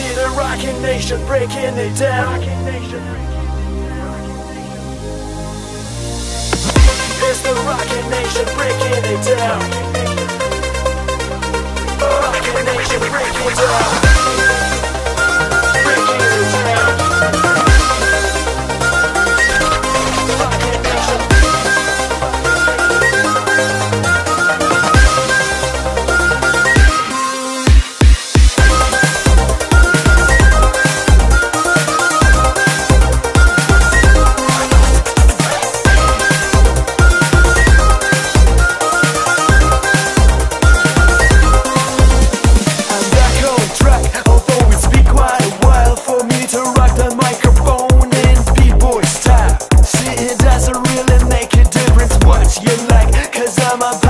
see the rocking nation breaking it down. It's the rocking nation breaking it down. Rocking nation breaking it down. what you like, cause I'm a.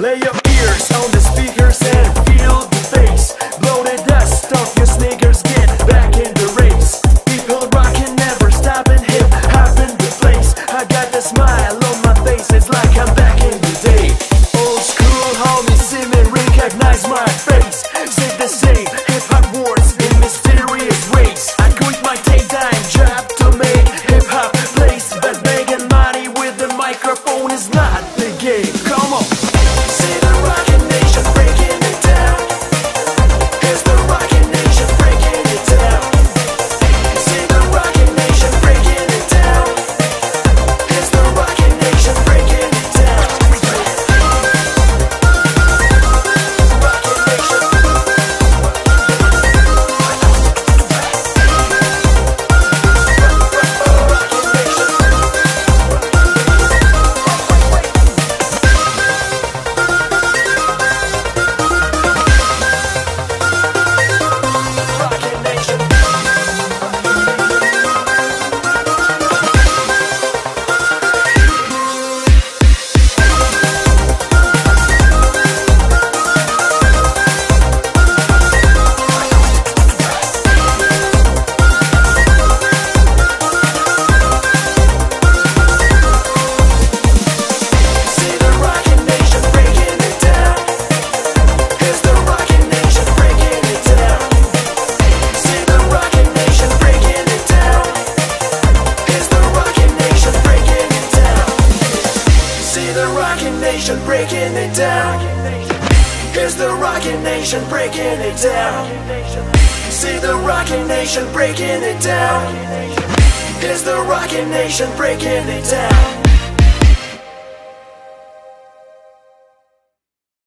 Lay your ears on the speakers and Nation breaking it down. Here's the Rockin' Nation breaking it down. See the Rockin' Nation breaking it down. Here's the Rockin' Nation breaking it down.